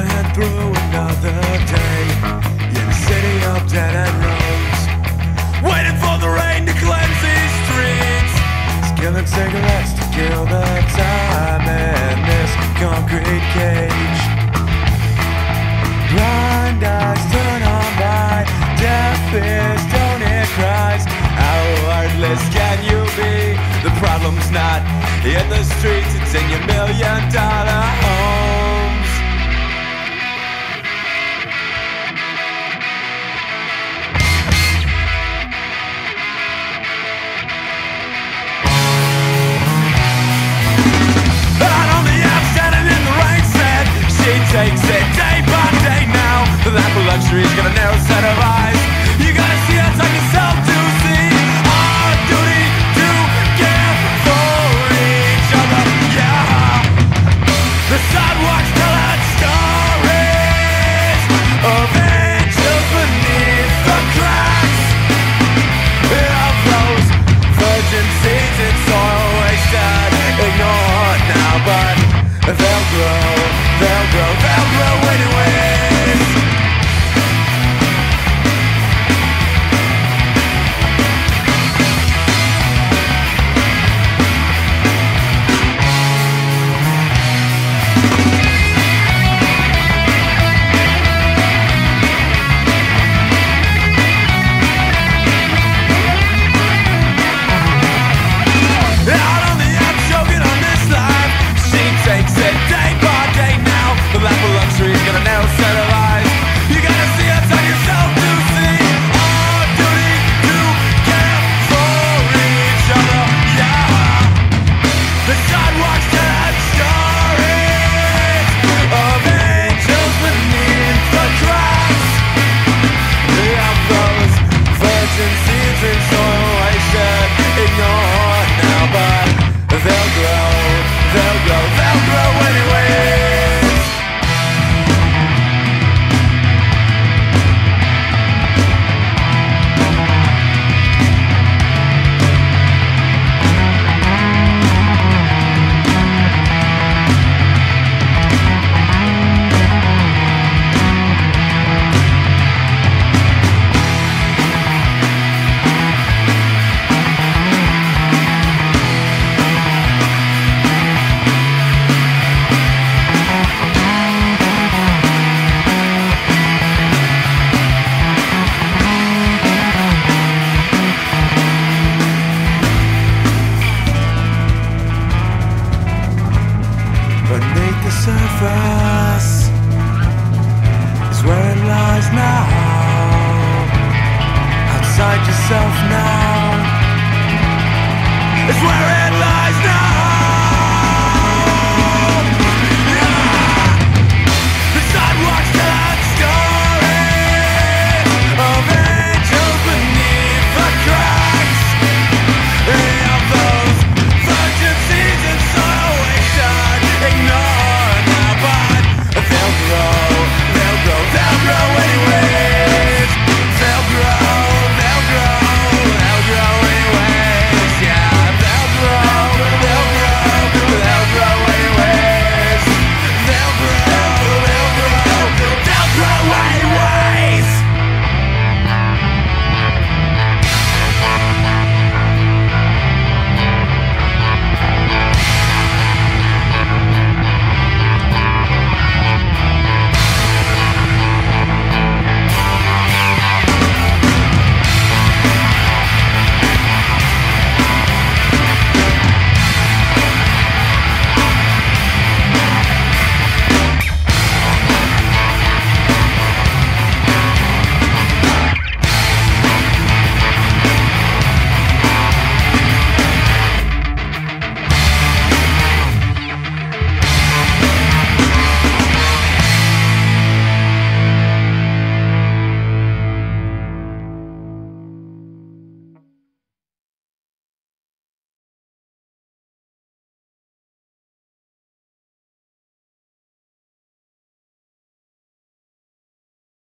burn through another day in a city of dead end roads. Waiting for the rain to cleanse these streets. Stealing cigarettes to kill the time in this concrete cage. Blind eyes turn on by deaf ears don't hear cries. How heartless can you be? The problem's not in the streets, it's in your million dollar home. watched is where it